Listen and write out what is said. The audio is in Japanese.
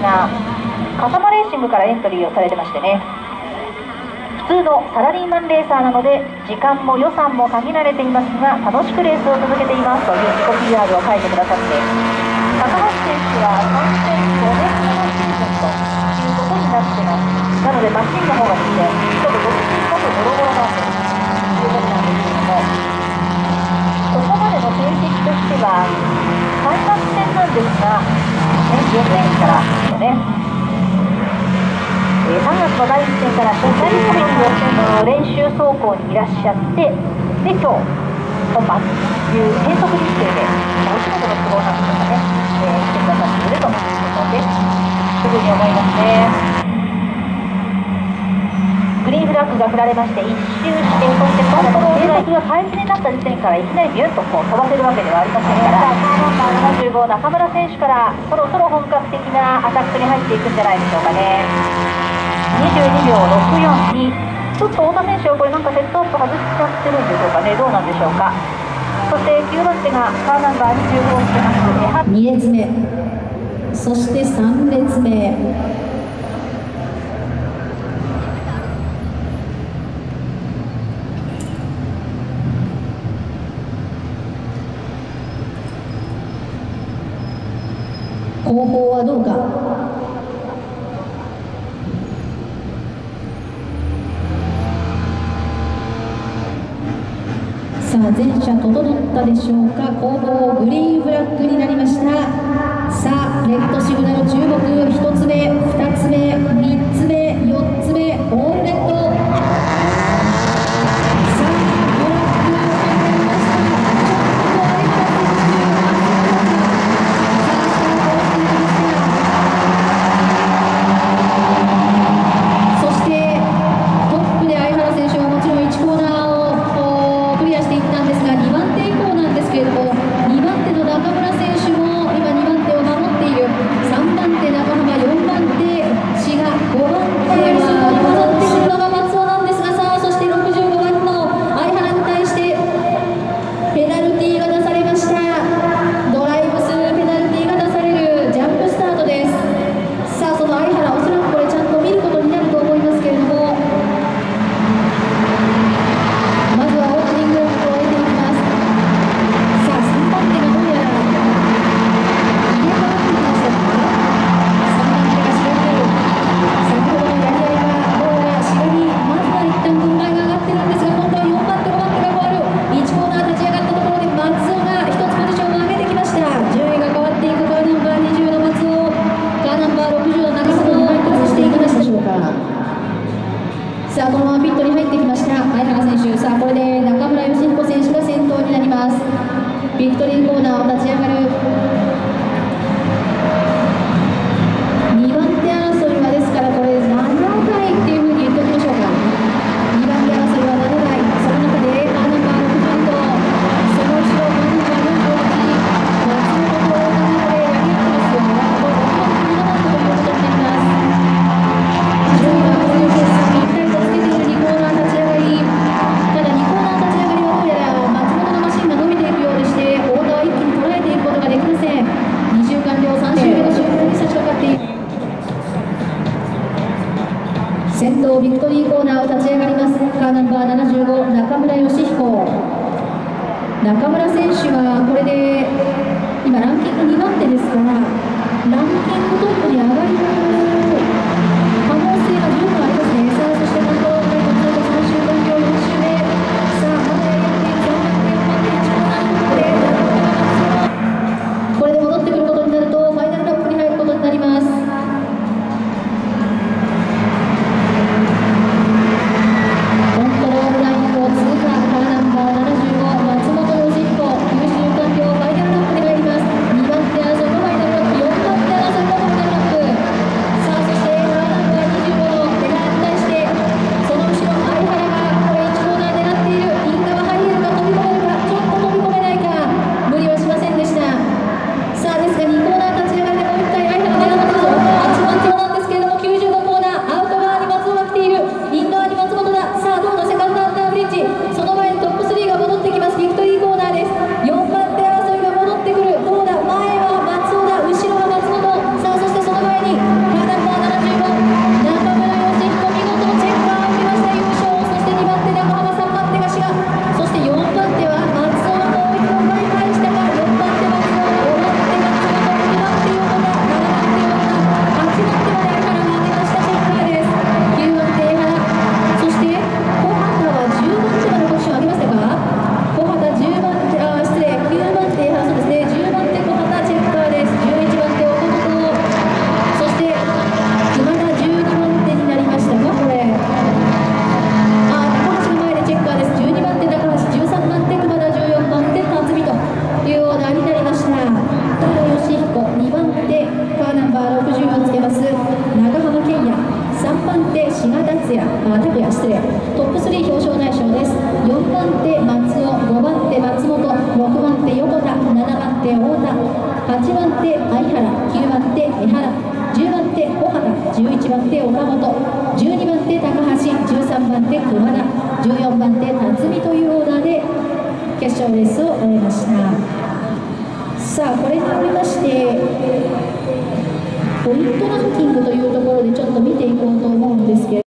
が笠間レーシングからエントリーをされてましてね。普通のサラリーマンレーサーなので時間も予算も限られていますが楽しくレースを続けています。という自己 PR を書いてくださって。高橋選手は3005年目のシーズンということになってます。なのでマシンの方がですねちょっと独自っぽくボロボロなんですということなんですけども。ここまでの成績としては開幕戦なんですが2010年からですよねえー、3月の第1戦から初戦の練習走行にいらっしゃってで今日本番という変則日程でお仕事の都合なんでしょうかね、えー、来てくださっているということですすぐに思いますねグリーンフラッグが振られまして一周してそしてコントロールが回復になった時点からいきなりビュンとこう飛ばせるわけではありませんから中村選手からそろそろ本格的なアタックに入っていくんじゃないでしょうかね。22秒642ちょっと太田選手はこれなんかセットアップ外しちゃってるんでしょうかね。どうなんでしょうか。そして9番手がカーナンバー25をつけます。ので2列目。そして3列目。方法はどうか？さあ全車整ったでしょうか？後方グリーンフラッグになりました。さあレッドシグナル頭ビクトリーコーナーを立ち上がります。カーナンバー75中村義彦。中村選手はこれでます長浜健也3番手志賀達也あ拓也失礼。トップ3表彰内賞です。4番手松尾5番手松本6番手横田7番手太田。8番手相原9番手江原。10番手小畑。11番手岡本。12番手高橋。13番手熊田。14番手辰巳というオーダーで決勝レースを終えました。さあこれによりましてポイントランキングというところでちょっと見ていこうと思うんですけど。